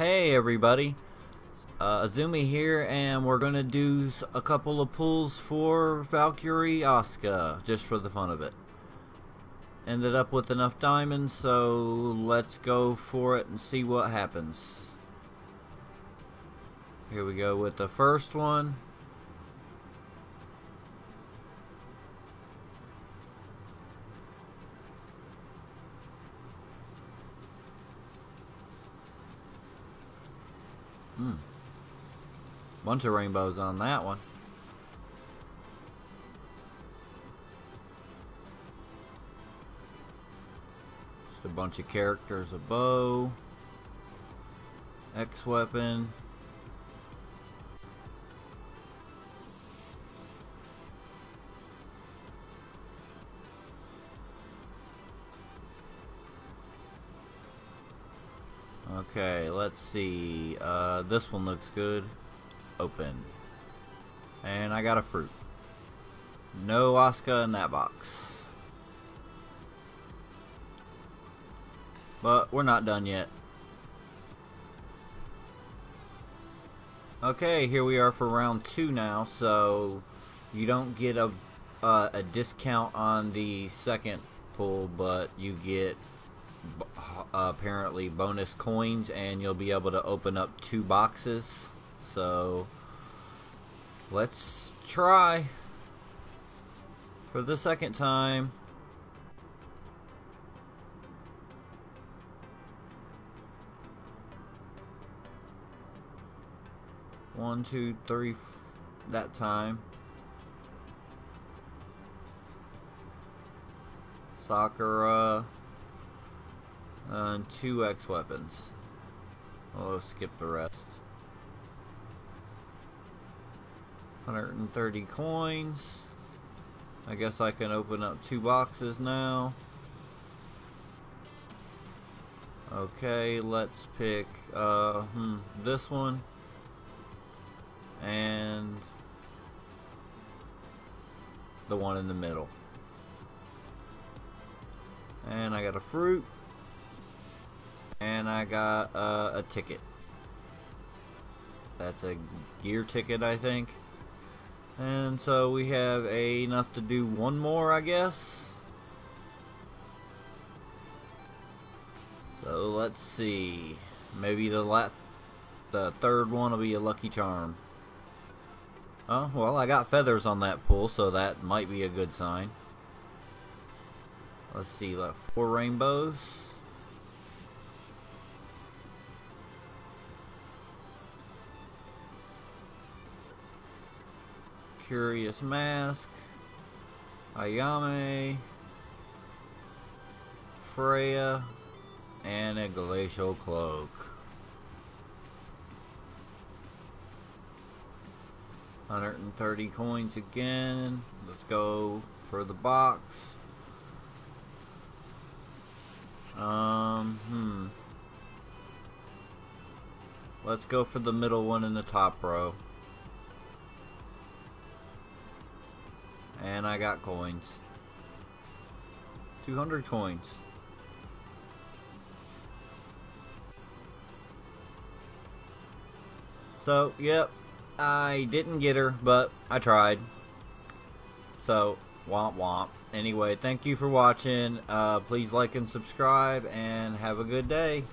Hey everybody, uh, Azumi here and we're gonna do a couple of pulls for Valkyrie Asuka just for the fun of it. Ended up with enough diamonds so let's go for it and see what happens. Here we go with the first one. Hmm. Bunch of rainbows on that one. Just a bunch of characters, a bow, X weapon. Okay, let's see. Uh, this one looks good. Open. And I got a fruit. No Asuka in that box. But we're not done yet. Okay, here we are for round two now. So you don't get a uh, a discount on the second pull, but you get Uh, apparently bonus coins and you'll be able to open up two boxes. So let's try. For the second time. One two three that time. Sakura and two X weapons. I'll skip the rest. 130 coins. I guess I can open up two boxes now. Okay, let's pick uh, hmm, this one and the one in the middle. And I got a fruit and I got uh, a ticket. That's a gear ticket, I think. And so we have a, enough to do one more, I guess. So let's see. Maybe the last, the third one will be a lucky charm. Oh, well, I got feathers on that pull, so that might be a good sign. Let's see, like four rainbows. Curious Mask, Ayame, Freya, and a Glacial Cloak. Hundred and thirty coins again. Let's go for the box. Um, hmm. Let's go for the middle one in the top row. And I got coins. 200 coins. So, yep, I didn't get her, but I tried. So, womp womp. Anyway, thank you for watching. Uh, please like and subscribe, and have a good day.